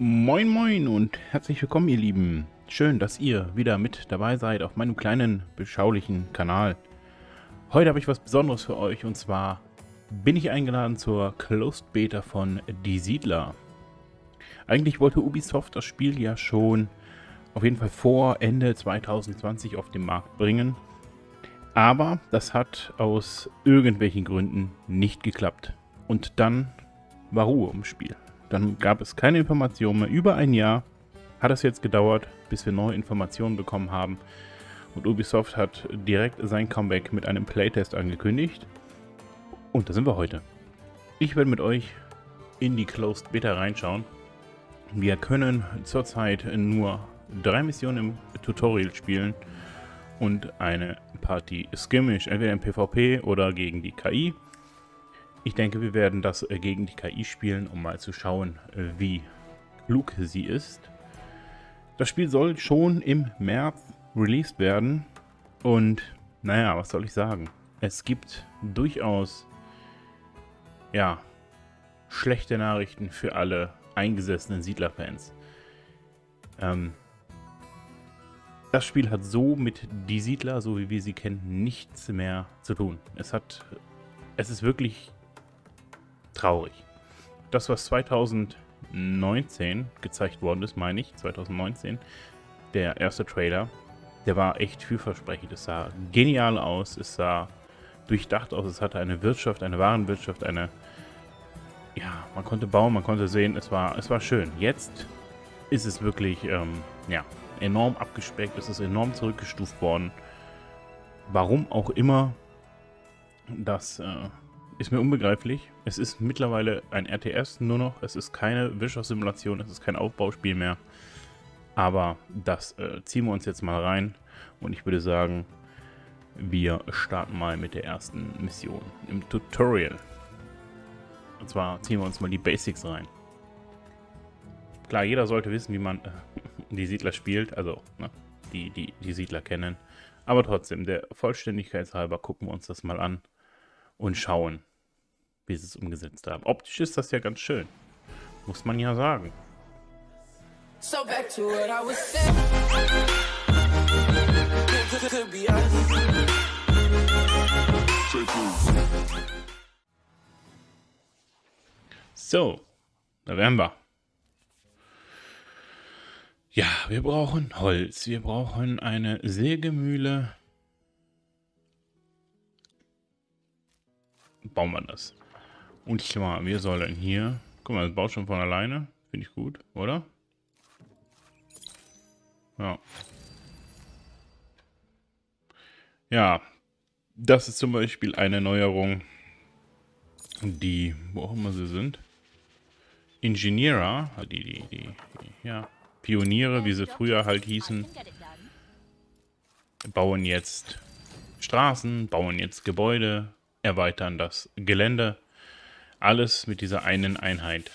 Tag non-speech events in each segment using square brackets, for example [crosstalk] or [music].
Moin moin und herzlich willkommen ihr Lieben. Schön, dass ihr wieder mit dabei seid auf meinem kleinen, beschaulichen Kanal. Heute habe ich was Besonderes für euch und zwar bin ich eingeladen zur Closed Beta von Die Siedler. Eigentlich wollte Ubisoft das Spiel ja schon auf jeden Fall vor Ende 2020 auf den Markt bringen. Aber das hat aus irgendwelchen Gründen nicht geklappt. Und dann war Ruhe im Spiel. Dann gab es keine Informationen mehr. Über ein Jahr hat es jetzt gedauert, bis wir neue Informationen bekommen haben. Und Ubisoft hat direkt sein Comeback mit einem Playtest angekündigt. Und da sind wir heute. Ich werde mit euch in die Closed Beta reinschauen. Wir können zurzeit nur drei Missionen im Tutorial spielen und eine Party Skimmish, entweder im PvP oder gegen die KI. Ich denke, wir werden das äh, gegen die KI spielen, um mal zu schauen, äh, wie klug sie ist. Das Spiel soll schon im März released werden. Und naja, was soll ich sagen? Es gibt durchaus, ja, schlechte Nachrichten für alle eingesessenen Siedlerfans. Ähm, das Spiel hat so mit Die Siedler, so wie wir sie kennen, nichts mehr zu tun. Es hat, es ist wirklich traurig. Das, was 2019 gezeigt worden ist, meine ich, 2019, der erste Trailer, der war echt vielversprechend. Es sah genial aus, es sah durchdacht aus, es hatte eine Wirtschaft, eine Warenwirtschaft, eine... Ja, man konnte bauen, man konnte sehen, es war, es war schön. Jetzt ist es wirklich, ähm, ja, enorm abgespeckt, es ist enorm zurückgestuft worden. Warum auch immer, das... Äh, ist mir unbegreiflich. Es ist mittlerweile ein RTS nur noch. Es ist keine Wirtschaftssimulation, es ist kein Aufbauspiel mehr. Aber das äh, ziehen wir uns jetzt mal rein. Und ich würde sagen, wir starten mal mit der ersten Mission im Tutorial. Und zwar ziehen wir uns mal die Basics rein. Klar, jeder sollte wissen, wie man äh, [laughs] die Siedler spielt. Also, ne, die, die die Siedler kennen. Aber trotzdem, der Vollständigkeitshalber gucken wir uns das mal an und schauen, wie sie es umgesetzt haben. Optisch ist das ja ganz schön. Muss man ja sagen. So back to what I was saying. So, da wären wir. Ja, wir brauchen Holz, wir brauchen eine Sägemühle. Bauen wir das. Und zwar, wir sollen hier... Guck mal, das baut schon von alleine. Finde ich gut, oder? Ja. Ja, das ist zum Beispiel eine Neuerung, die, wo auch immer sie sind, Ingeniera, die, die, die, die, ja, Pioniere, wie sie früher halt hießen, bauen jetzt Straßen, bauen jetzt Gebäude, erweitern das Gelände alles mit dieser einen Einheit.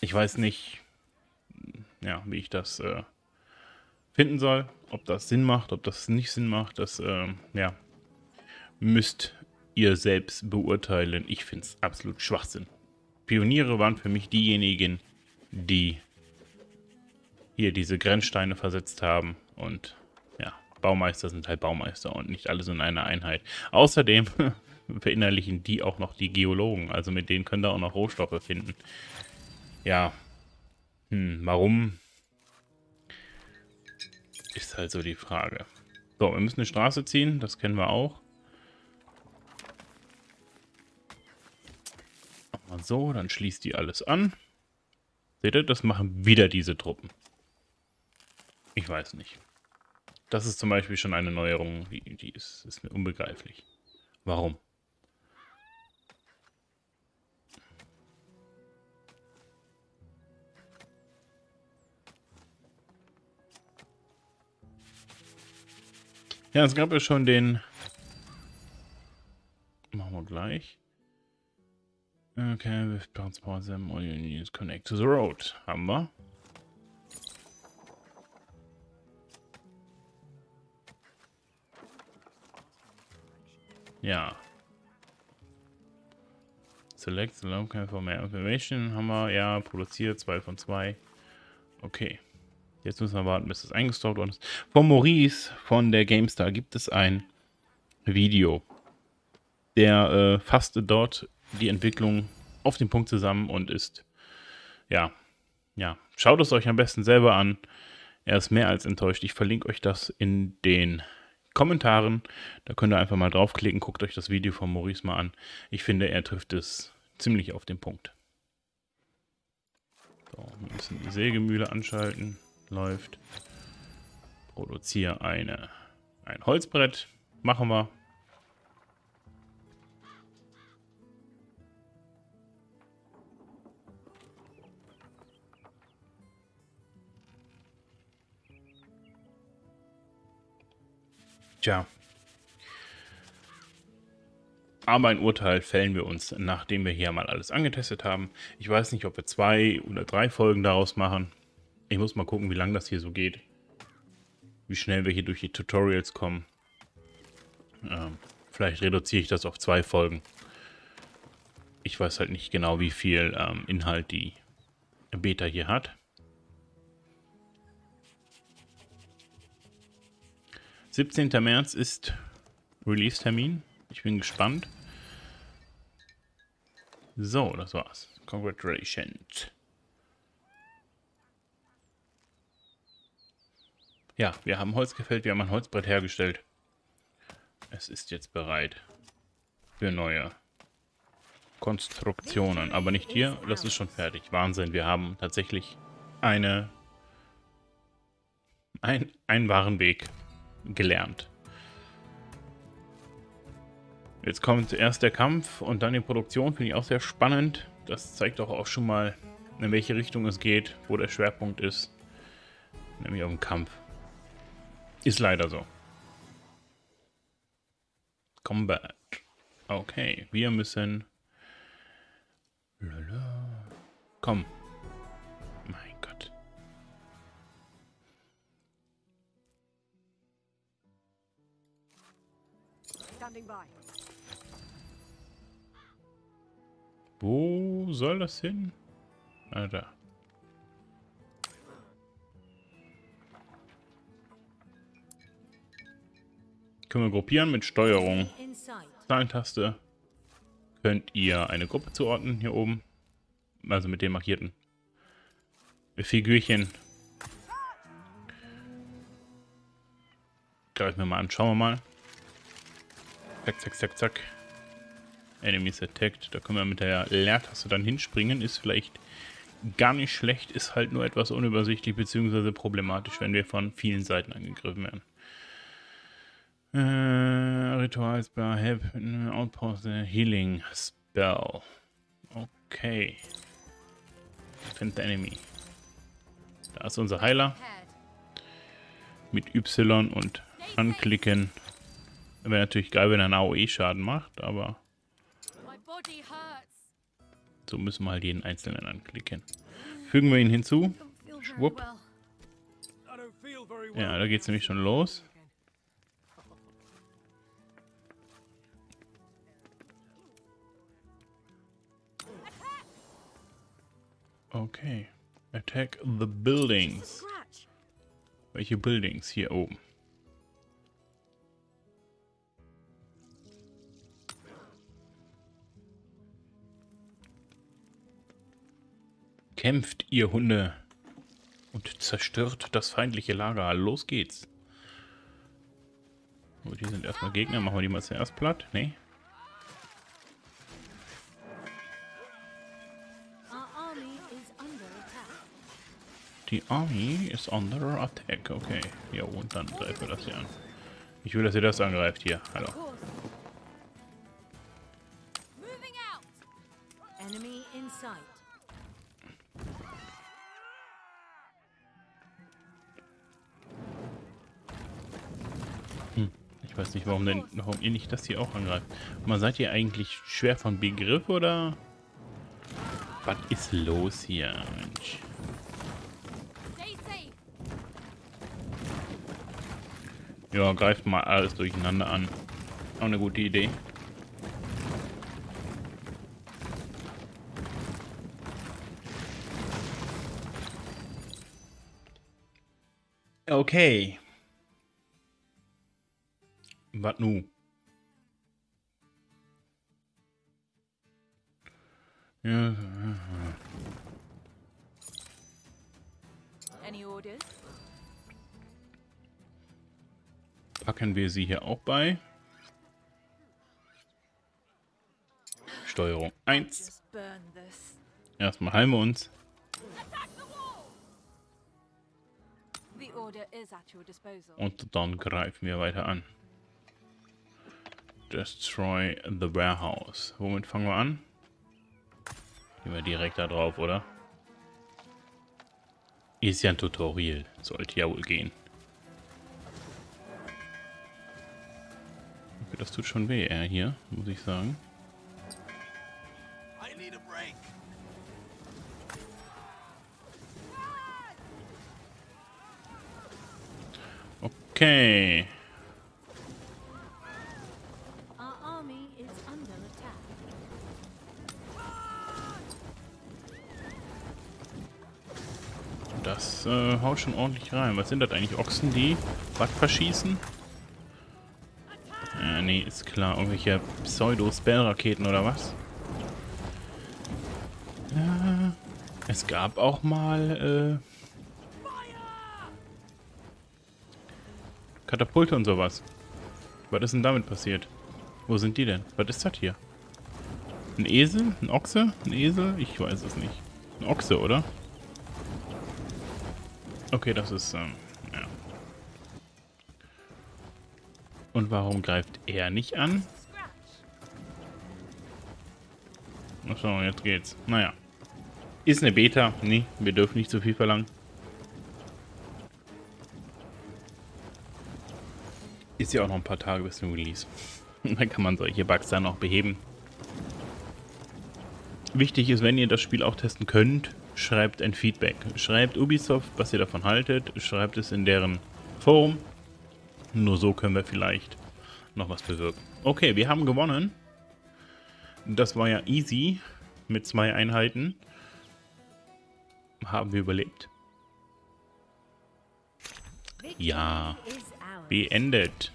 Ich weiß nicht, ja, wie ich das äh, finden soll, ob das Sinn macht, ob das nicht Sinn macht, das, äh, ja, müsst ihr selbst beurteilen. Ich finde es absolut Schwachsinn. Pioniere waren für mich diejenigen, die hier diese Grenzsteine versetzt haben und ja, Baumeister sind halt Baumeister und nicht alles in einer Einheit. Außerdem [laughs] verinnerlichen die auch noch die Geologen. Also mit denen können da auch noch Rohstoffe finden. Ja. Hm, warum? Ist halt so die Frage. So, wir müssen eine Straße ziehen. Das kennen wir auch. Mal so, dann schließt die alles an. Seht ihr, das machen wieder diese Truppen. Ich weiß nicht. Das ist zum Beispiel schon eine Neuerung, die, die ist, ist mir unbegreiflich. Warum? Ja, es gab ja schon den... Machen wir gleich. Okay, with transport them, all you need is connect to the road. Haben wir. Ja. Select the local for more information. Haben wir, ja, produziert, 2 von 2. Okay. Jetzt müssen wir warten, bis es eingestaubt worden ist. Von Maurice von der GameStar gibt es ein Video. Der äh, fasste dort die Entwicklung auf den Punkt zusammen und ist, ja, ja, schaut es euch am besten selber an. Er ist mehr als enttäuscht. Ich verlinke euch das in den Kommentaren. Da könnt ihr einfach mal draufklicken, guckt euch das Video von Maurice mal an. Ich finde, er trifft es ziemlich auf den Punkt. So, wir müssen die Sägemühle anschalten. Läuft. Produziere eine, ein Holzbrett. Machen wir. Tja. Aber ein Urteil fällen wir uns, nachdem wir hier mal alles angetestet haben. Ich weiß nicht, ob wir zwei oder drei Folgen daraus machen. Ich muss mal gucken, wie lange das hier so geht. Wie schnell wir hier durch die Tutorials kommen. Ähm, vielleicht reduziere ich das auf zwei Folgen. Ich weiß halt nicht genau, wie viel ähm, Inhalt die Beta hier hat. 17. März ist Release-Termin. Ich bin gespannt. So, das war's. Congratulations. Ja, wir haben Holz gefällt, wir haben ein Holzbrett hergestellt. Es ist jetzt bereit für neue Konstruktionen. Aber nicht hier, das ist schon fertig. Wahnsinn, wir haben tatsächlich eine, ein, einen wahren Weg gelernt. Jetzt kommt zuerst der Kampf und dann die Produktion, finde ich auch sehr spannend. Das zeigt doch auch schon mal, in welche Richtung es geht, wo der Schwerpunkt ist. Nämlich auf dem Kampf. Ist leider so. Combat. Okay, wir müssen... Lala. Komm, Wo soll das hin? Ah, da. Können wir gruppieren mit Steuerung. Zahlentaste. Könnt ihr eine Gruppe zuordnen hier oben. Also mit den markierten Figürchen. Greifen wir mal an. Schauen wir mal. Zack, zack, zack, zack. Enemies attacked. Da können wir mit der Leertaste dann hinspringen. Ist vielleicht gar nicht schlecht, ist halt nur etwas unübersichtlich bzw. problematisch, wenn wir von vielen Seiten angegriffen werden. Äh, Ritual Spell, Help, Outpost, Healing Spell. Okay. Find the Enemy. Da ist unser Heiler. Mit Y und anklicken. Wäre natürlich geil, wenn er einen AOE-Schaden macht, aber so müssen wir halt jeden einzelnen anklicken. Fügen wir ihn hinzu. Schwupp. Ja, da geht es nämlich schon los. Okay. Attack the buildings. Welche Buildings? Hier oben. Kämpft, ihr Hunde, und zerstört das feindliche Lager. Los geht's. Oh, die sind erstmal Gegner. Machen wir die mal zuerst platt. Nee. Die Army ist under attack. Okay. Ja, und dann greifen wir das hier an. Ich will, dass ihr das angreift hier. Hallo. In sight. weiß nicht, warum denn, warum ihr nicht das hier auch angreift. Mal seid ihr eigentlich schwer von Begriff oder? Was ist los hier, Mensch? Ja, greift mal alles durcheinander an. Auch eine gute Idee. Okay. Was nu? Ja. Any orders? Packen wir sie hier auch bei. Steuerung 1. Just burn this. Erstmal heilen wir uns. Und dann greifen wir weiter an. Destroy the warehouse. Womit fangen wir an? Gehen wir direkt da drauf, oder? Ist ja ein Tutorial. Sollte ja wohl gehen. Das tut schon weh, er hier, muss ich sagen. Okay. Das äh, haut schon ordentlich rein. Was sind das eigentlich? Ochsen, die was verschießen? Nee, ist klar. Irgendwelche Pseudo-Spell-Raketen oder was? Ja, es gab auch mal äh, Katapulte und sowas. Was ist denn damit passiert? Wo sind die denn? Was ist das hier? Ein Esel? Ein Ochse? Ein Esel? Ich weiß es nicht. Ein Ochse, oder? Okay, das ist, ähm, Und warum greift er nicht an? Achso, jetzt geht's. Naja. Ist eine Beta. Nee, wir dürfen nicht zu viel verlangen. Ist ja auch noch ein paar Tage bis zum Release. [laughs] dann kann man solche Bugs dann auch beheben. Wichtig ist, wenn ihr das Spiel auch testen könnt, schreibt ein Feedback. Schreibt Ubisoft, was ihr davon haltet. Schreibt es in deren Forum. Nur so können wir vielleicht noch was bewirken. Okay, wir haben gewonnen. Das war ja easy mit zwei Einheiten. Haben wir überlebt. Ja, beendet.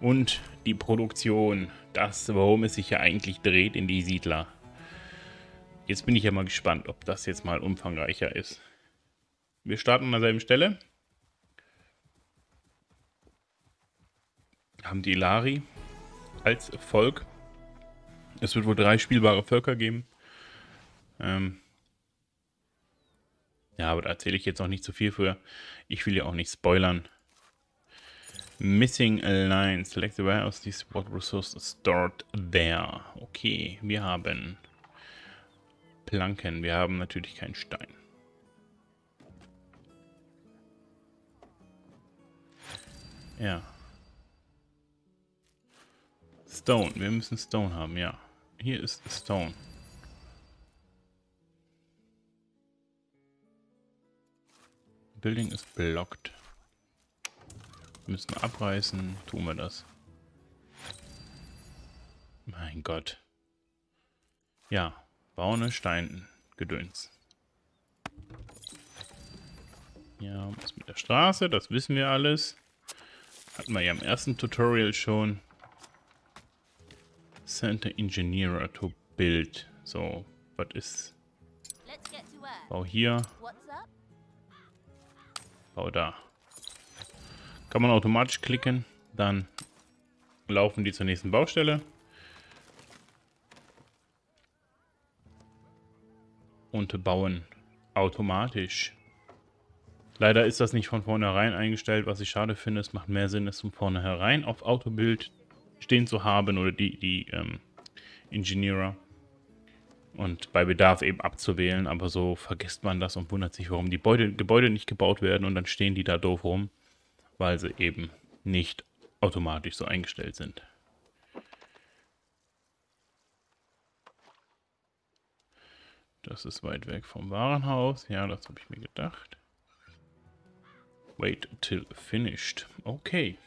Und die Produktion, das, worum es sich ja eigentlich dreht in die Siedler. Jetzt bin ich ja mal gespannt, ob das jetzt mal umfangreicher ist. Wir starten an derselben Stelle. Haben die Ilari als Volk. Es wird wohl drei spielbare Völker geben. Ähm ja, aber da erzähle ich jetzt noch nicht zu viel für. Ich will ja auch nicht spoilern. Missing line. Select the warehouse. This what resources stored there. Okay, wir haben Planken. Wir haben natürlich keinen Stein. Ja. Stone. Wir müssen Stone haben, ja. Hier ist Stone. Building ist. Müssen wir abreißen. Tun wir das. Mein Gott. Ja, bauen Steingedöns. Ja, was mit der Straße, das wissen wir alles. Hatten wir ja im ersten Tutorial schon. Center Engineer to Build. So, was ist? Bau hier, bau da. Kann man automatisch klicken, dann laufen die zur nächsten Baustelle. Und bauen automatisch. Leider ist das nicht von vornherein eingestellt, was ich schade finde. Es macht mehr Sinn, es von vornherein auf Autobild stehen zu haben oder die, die ähm, Engineer und bei Bedarf eben abzuwählen, aber so vergisst man das und wundert sich, warum die Gebäude, Gebäude nicht gebaut werden und dann stehen die da doof rum, weil sie eben nicht automatisch so eingestellt sind. Das ist weit weg vom Warenhaus. Ja, das habe ich mir gedacht. Wait till finished. Okay.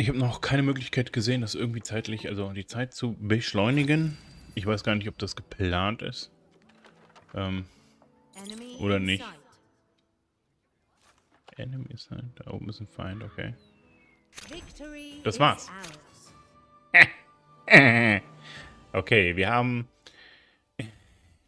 Ich habe noch keine Möglichkeit gesehen, das irgendwie zeitlich, also die Zeit zu beschleunigen. Ich weiß gar nicht, ob das geplant ist. Ähm, Oder nicht. Enemy halt, da oben ist ein Feind, okay. Das war's. [laughs] Okay, wir haben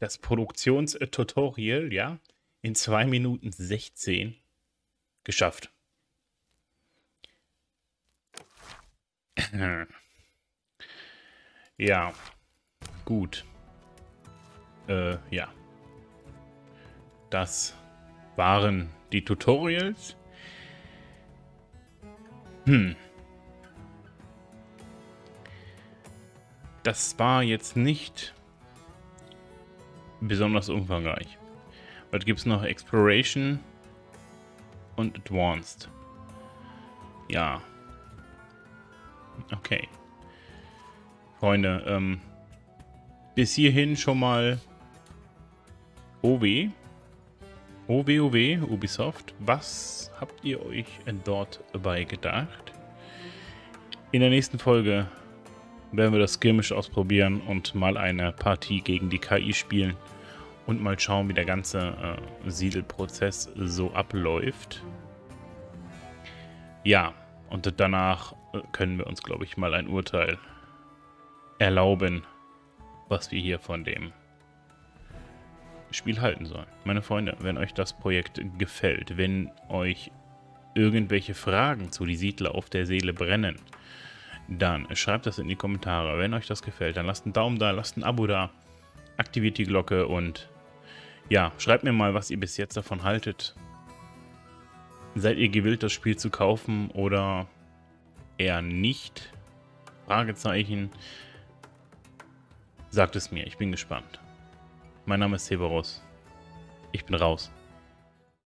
das Produktionstutorial, ja, in 2 Minuten 16 geschafft. [laughs] Ja, gut. Äh, ja. Das waren die Tutorials. Hm. Das war jetzt nicht besonders umfangreich. Was gibt es noch? Exploration und Advanced. Ja. Okay. Freunde, ähm, bis hierhin schon mal OW. OWOW, Ubisoft. Was habt ihr euch dort dabei gedacht? In der nächsten Folge werden wir das Skirmish ausprobieren und mal eine Partie gegen die KI spielen und mal schauen, wie der ganze äh, Siedelprozess so abläuft. Ja, und danach können wir uns, glaube ich, mal ein Urteil erlauben, was wir hier von dem Spiel halten sollen. Meine Freunde, wenn euch das Projekt gefällt, wenn euch irgendwelche Fragen zu die Siedler auf der Seele brennen, dann schreibt das in die Kommentare. Wenn euch das gefällt, dann lasst einen Daumen da, lasst ein Abo da, aktiviert die Glocke und ja, schreibt mir mal, was ihr bis jetzt davon haltet. Seid ihr gewillt, das Spiel zu kaufen oder eher nicht? Fragezeichen. Sagt es mir, ich bin gespannt. Mein Name ist Severus. Ich bin raus.